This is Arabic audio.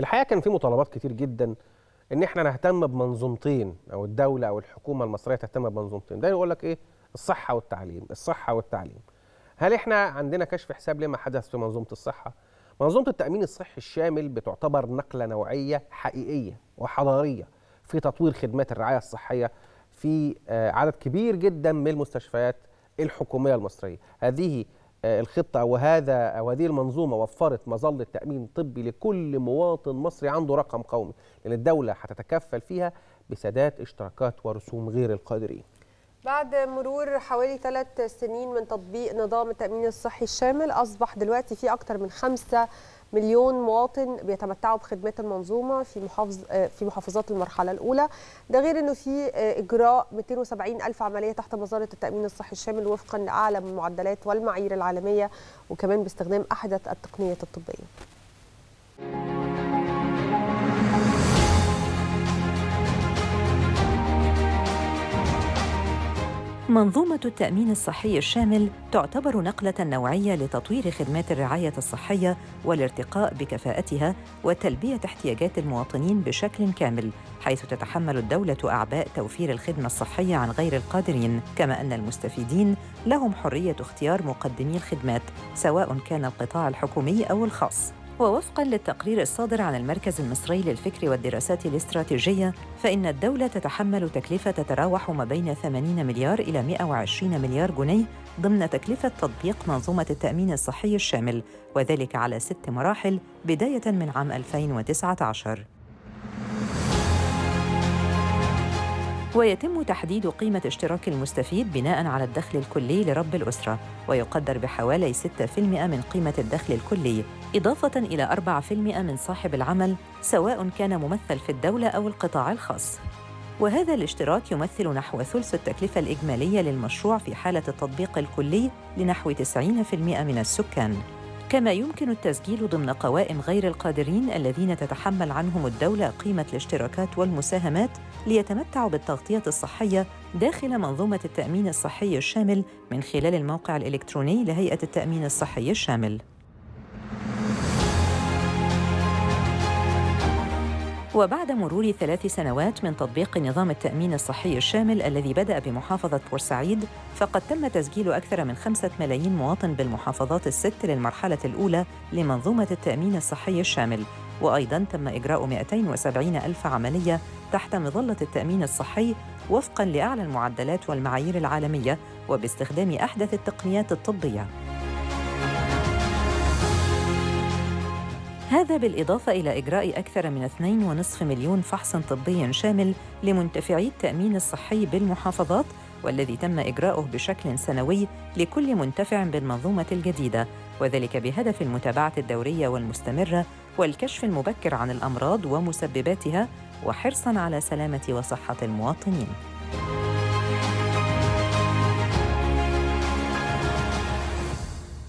الحقيقة كان في مطالبات كتير جدا إن إحنا نهتم بمنظومتين أو الدولة أو الحكومة المصرية تهتم بمنظومتين. ده يقول لك إيه؟ الصحة والتعليم الصحة والتعليم. هل إحنا عندنا كشف حساب لما حدث في منظومة الصحة؟ منظومة التأمين الصحي الشامل بتعتبر نقلة نوعية حقيقية وحضارية في تطوير خدمات الرعاية الصحية في آه، عدد كبير جدا من المستشفيات الحكومية المصرية. هذه الخطة وهذا أو هذه المنظومة وفرت مظلة تأمين طبي لكل مواطن مصري عنده رقم قومي لأن الدولة هتتكفل فيها بسداد اشتراكات ورسوم غير القادرين. بعد مرور حوالي ثلاث سنين من تطبيق نظام التأمين الصحي الشامل أصبح دلوقتي في أكثر من خمسة مليون مواطن بيتمتعوا بخدمات المنظومة في محافظ في محافظات المرحلة الأولى. ده غير أنه في إجراء 270 ألف عملية تحت مظلة التأمين الصحي الشامل وفقا لأعلى من المعدلات والمعايير العالمية وكمان باستخدام أحدث التقنيات الطبية. منظومة التأمين الصحي الشامل تعتبر نقلة نوعية لتطوير خدمات الرعاية الصحية والارتقاء بكفاءتها وتلبية احتياجات المواطنين بشكل كامل، حيث تتحمل الدولة أعباء توفير الخدمة الصحية عن غير القادرين، كما أن المستفيدين لهم حرية اختيار مقدمي الخدمات، سواء كان القطاع الحكومي أو الخاص. ووفقا للتقرير الصادر عن المركز المصري للفكر والدراسات الاستراتيجية فإن الدولة تتحمل تكلفة تتراوح ما بين 80 مليار إلى 120 مليار جنيه ضمن تكلفة تطبيق منظومة التأمين الصحي الشامل وذلك على ست مراحل بداية من عام 2019 ويتم تحديد قيمة اشتراك المستفيد بناء على الدخل الكلي لرب الأسرة ويقدر بحوالي 6% من قيمة الدخل الكلي إضافة إلى 4% من صاحب العمل سواء كان ممثل في الدولة أو القطاع الخاص. وهذا الاشتراك يمثل نحو ثلث التكلفة الإجمالية للمشروع في حالة التطبيق الكلي لنحو 90% من السكان. كما يمكن التسجيل ضمن قوائم غير القادرين الذين تتحمل عنهم الدولة قيمة الاشتراكات والمساهمات ليتمتعوا بالتغطية الصحية داخل منظومة التأمين الصحي الشامل من خلال الموقع الإلكتروني لهيئة التأمين الصحي الشامل. وبعد مرور ثلاث سنوات من تطبيق نظام التأمين الصحي الشامل الذي بدأ بمحافظة بورسعيد فقد تم تسجيل أكثر من خمسة ملايين مواطن بالمحافظات الست للمرحلة الأولى لمنظومة التأمين الصحي الشامل. وأيضا تم إجراء 270 ألف عملية تحت مظلة التأمين الصحي وفقا لأعلى المعدلات والمعايير العالمية وباستخدام أحدث التقنيات الطبية. هذا بالإضافة إلى إجراء أكثر من 2.5 مليون فحص طبي شامل لمنتفعي التأمين الصحي بالمحافظات والذي تم إجراؤه بشكل سنوي لكل منتفع بالمنظومة الجديدة وذلك بهدف المتابعة الدورية والمستمرة والكشف المبكر عن الأمراض ومسبباتها وحرصاً على سلامة وصحة المواطنين.